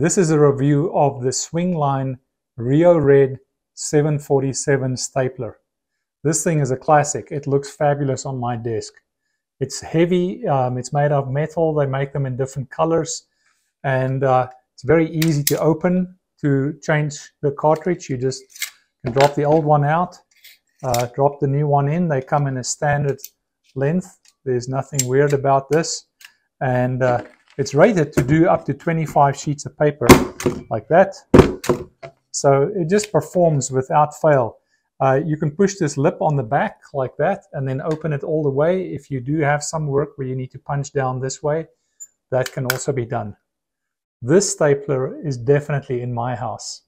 This is a review of the Swingline Rio Red 747 stapler. This thing is a classic. It looks fabulous on my desk. It's heavy, um, it's made of metal, they make them in different colors, and uh, it's very easy to open to change the cartridge. You just can drop the old one out, uh, drop the new one in. They come in a standard length. There's nothing weird about this. And uh, it's rated to do up to 25 sheets of paper like that. So it just performs without fail. Uh, you can push this lip on the back like that and then open it all the way. If you do have some work where you need to punch down this way, that can also be done. This stapler is definitely in my house.